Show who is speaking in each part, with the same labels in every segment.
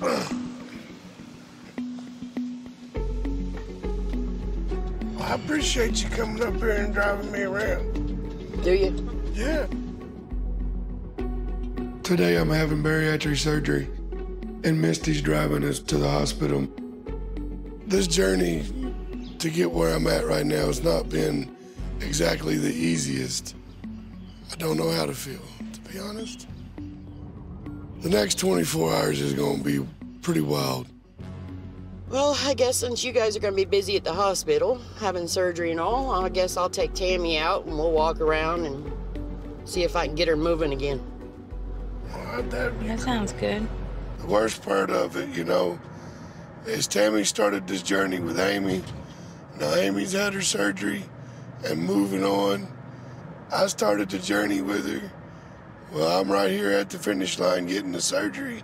Speaker 1: I appreciate you coming up here and driving me around.
Speaker 2: Do you?
Speaker 1: Yeah. Today I'm having bariatric surgery, and Misty's driving us to the hospital. This journey to get where I'm at right now has not been exactly the easiest. I don't know how to feel, to be honest. The next 24 hours is going to be pretty wild.
Speaker 2: Well, I guess since you guys are going to be busy at the hospital, having surgery and all, I guess I'll take Tammy out and we'll walk around and see if I can get her moving again.
Speaker 1: Uh, that,
Speaker 3: That sounds good.
Speaker 1: the worst part of it, you know, is Tammy started this journey with Amy. Now Amy's had her surgery and moving on. I started the journey with her. Well, I'm right here at the finish line getting the surgery.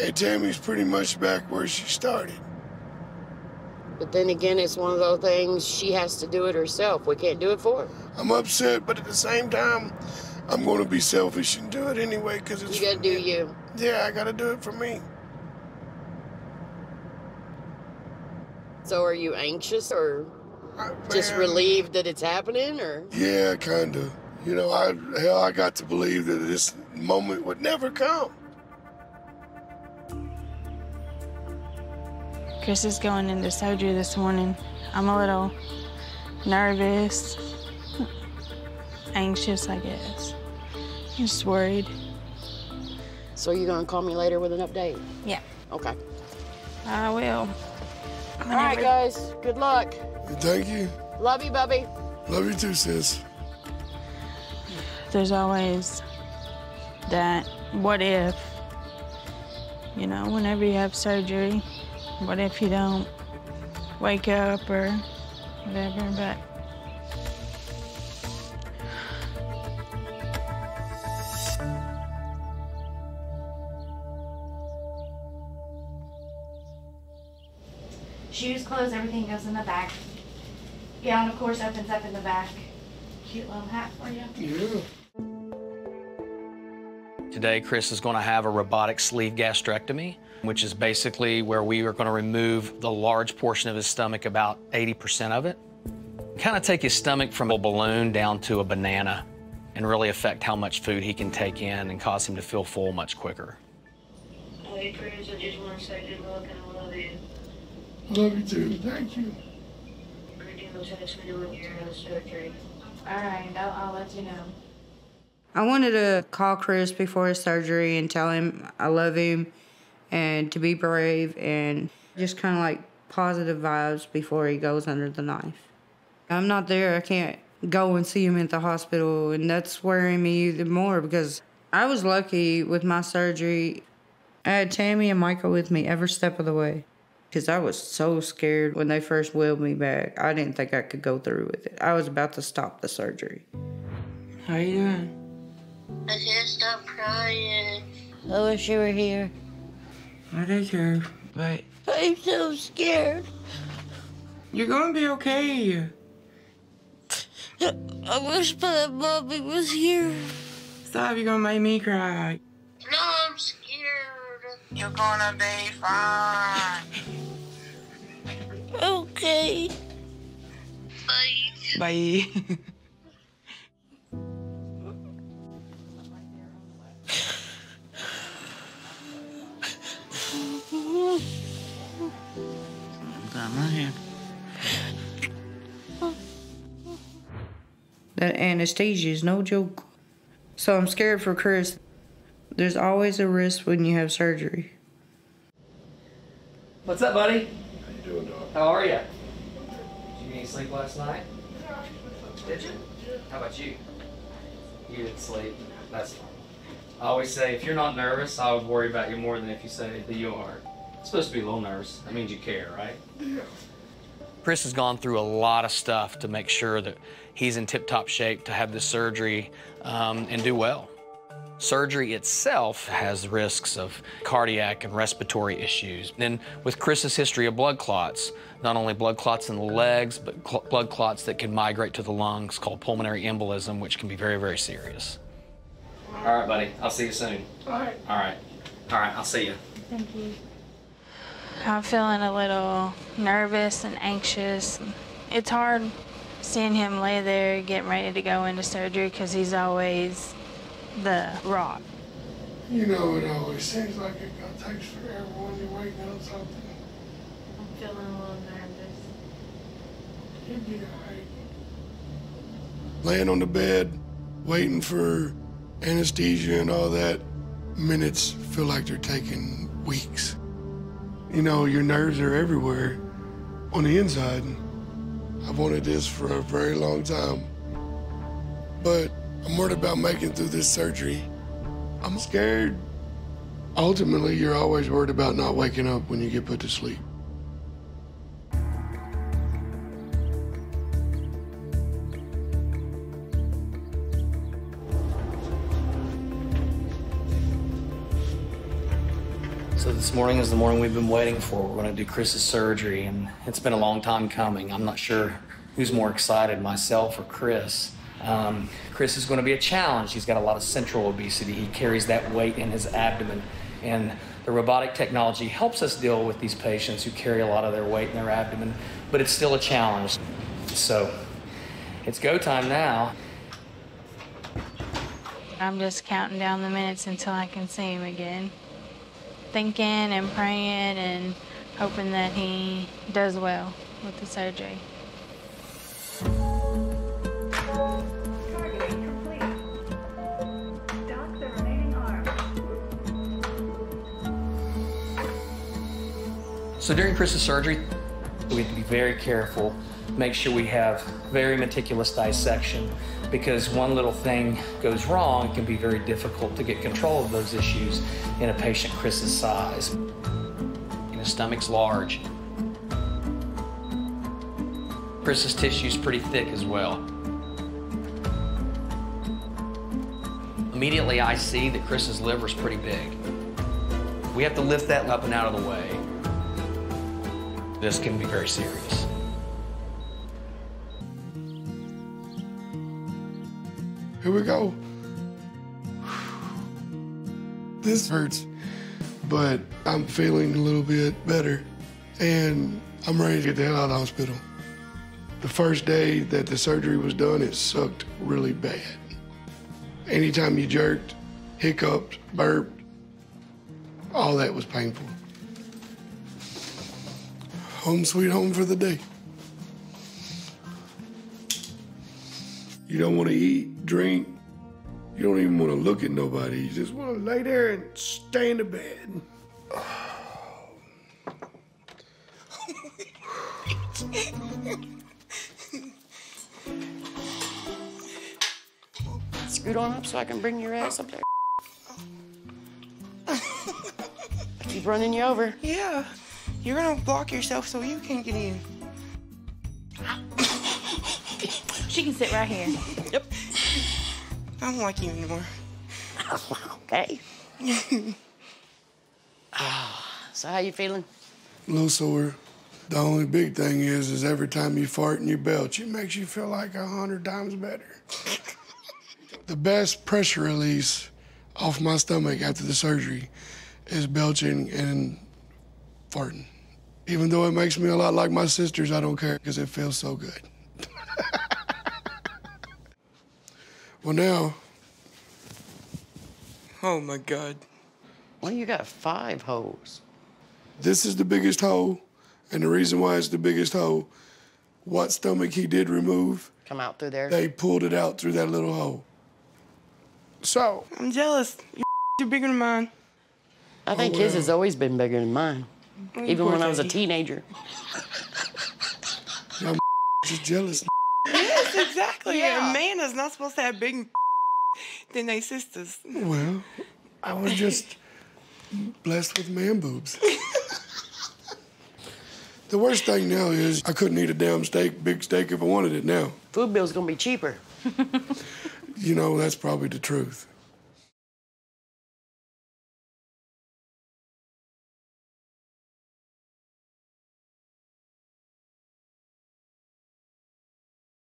Speaker 1: And Tammy's pretty much back where she started.
Speaker 2: But then again, it's one of those things she has to do it herself. We can't do it for her.
Speaker 1: I'm upset, but at the same time, I'm going to be selfish and do it anyway because it's.
Speaker 2: You gotta do you.
Speaker 1: Yeah, I got to do it for me.
Speaker 2: So are you anxious or
Speaker 1: I-
Speaker 2: just relieved that it's happening or?
Speaker 1: Yeah, kind of. You know, I hell, I got to believe that this moment would never come.
Speaker 3: Chris is going into surgery this morning. I'm a little nervous, anxious, I guess. Just worried.
Speaker 2: So you're gonna call me later with an update?
Speaker 3: Yeah,
Speaker 2: Okay.
Speaker 3: I will.
Speaker 2: All right, guys. Good luck.
Speaker 1: Thank you.
Speaker 2: Love you, Bubby.
Speaker 1: Love you too, sis.
Speaker 3: There's always that what if, you know, whenever you have surgery, what if you don't wake up or whatever, but
Speaker 4: Shoes, clothes, everything goes in the back. Gown, of course, opens up in the back. Cute little hat for you.
Speaker 1: Yeah.
Speaker 5: Today, Chris is going to have a robotic sleeve gastrectomy, which is basically where we are going to remove the large portion of his stomach, about 80% of it. Kind of take his stomach from a balloon down to a banana and really affect how much food he can take in and cause him to feel full much quicker.
Speaker 6: Hey, Chris, I just want to say good luck and I love you.
Speaker 1: Love you too. Thank you.
Speaker 6: Brittany will text me when you're out of surgery.
Speaker 4: All right, I'll, let you know.
Speaker 7: I wanted to call Chris before his surgery and tell him I love him and to be brave and just kind of like positive vibes before he goes under the knife. I'm not there. I can't go and see him at the hospital, and that's worrying me even more because I was lucky with my surgery. I had Tammy and Michael with me every step of the way because I was so scared when they first wheeled me back. I didn't think I could go through with it. I was about to stop the surgery. How you doing?
Speaker 6: I can't stop crying.
Speaker 7: I wish you were here. I do too. But
Speaker 6: I'm so scared.
Speaker 7: you're gonna be okay.
Speaker 6: I wish my mommy was here.
Speaker 7: Stop, you're gonna make me cry.
Speaker 6: No, I'm scared.
Speaker 7: You're gonna be fine.
Speaker 6: Okay. Bye.
Speaker 7: Bye. I'm right here. That anesthesia is no joke. So I'm scared for Chris. There's always a risk when you have surgery.
Speaker 5: What's up, buddy?
Speaker 1: How doing, dog?
Speaker 5: How are you? Did you get any sleep last night? Did you? How about you? You didn't sleep. That's fine. I always say if you're not nervous, I would worry about you more than if you say that you are. It's supposed to be a little nervous. That means you care, right?
Speaker 1: Yeah.
Speaker 5: Chris has gone through a lot of stuff to make sure that he's in tip top shape to have this surgery um, and do well. Surgery itself has risks of cardiac and respiratory issues. Then, with Chris's history of blood clots, not only blood clots in the legs, but cl- blood clots that can migrate to the lungs called pulmonary embolism, which can be very, very serious. All right, buddy. I'll see you soon.
Speaker 1: All right.
Speaker 5: All right. All right, I'll see you.
Speaker 3: Thank you. I'm feeling a little nervous and anxious. It's hard seeing him lay there getting ready to go into surgery because he's always the rock.
Speaker 1: You know, it always seems like it takes forever when you're waiting on something.
Speaker 4: I'm feeling a little nervous.
Speaker 1: You'll be all right. Laying on the bed, waiting for anesthesia and all that, minutes feel like they're taking weeks. You know, your nerves are everywhere on the inside. I've wanted this for a very long time. But I'm worried about making through this surgery. I'm scared. Ultimately, you're always worried about not waking up when you get put to sleep.
Speaker 5: So this morning is the morning we've been waiting for. We're going to do Chris's surgery, and it's been a long time coming. I'm not sure who's more excited, myself or Chris. Um, Chris is going to be a challenge. He's got a lot of central obesity. He carries that weight in his abdomen, and the robotic technology helps us deal with these patients who carry a lot of their weight in their abdomen, but it's still a challenge. So it's go time now.
Speaker 3: I'm just counting down the minutes until I can see him again. Thinking and praying and hoping that he does well with the surgery.
Speaker 5: So during Chris's surgery, we have to be very careful, make sure we have very meticulous dissection because one little thing goes wrong, it can be very difficult to get control of those issues in a patient Chris's size. And his stomach's large. Chris's tissue's pretty thick as well. Immediately I see that Chris's liver's pretty big. We have to lift that up and out of the way this can be very serious.
Speaker 1: Here we go. This hurts, but I'm feeling a little bit better and I'm ready to get the hell out of the hospital. The first day that the surgery was done, it sucked really bad. Anytime you jerked, hiccuped, burped, all that was painful. Home sweet home for the day. You don't want to eat, drink. You don't even want to look at nobody. You just want to lay there and stay in the bed.
Speaker 2: Scoot on up so I can bring your ass up there. I keep running you over.
Speaker 8: Yeah, you're gonna block yourself so you can't get in.
Speaker 3: She can sit right here.
Speaker 2: Yep.
Speaker 8: I don't like you anymore.
Speaker 2: Okay. Ah, so how you feeling?
Speaker 1: A little sore. The only big thing is, is every time you fart in your belch, it makes you feel like a hundred times better. the best pressure release off my stomach after the surgery is belching and farting. Even though it makes me a lot like my sisters, I don't care because it feels so good. well, now,
Speaker 8: Oh my god.
Speaker 2: Well, you got five holes.
Speaker 1: this is the biggest hole, and the reason why it's the biggest hole, what stomach he did remove,
Speaker 2: Come out through there.
Speaker 1: they pulled it out through that little hole. So,
Speaker 8: I'm jealous. You're bigger than mine.
Speaker 2: I think
Speaker 1: Oh,
Speaker 2: his has always been bigger than mine, Oh, even
Speaker 8: poor
Speaker 2: when I was a teenager.
Speaker 1: y'all just jealous.
Speaker 8: Yes, exactly.
Speaker 2: Yeah.
Speaker 8: A man is not supposed to have big than they sisters.
Speaker 1: Well, I was just blessed with man boobs. the worst thing now is I couldn't eat a damn steak, big steak, if I wanted it now.
Speaker 2: Food bill's gonna be cheaper.
Speaker 1: You know, that's probably the truth.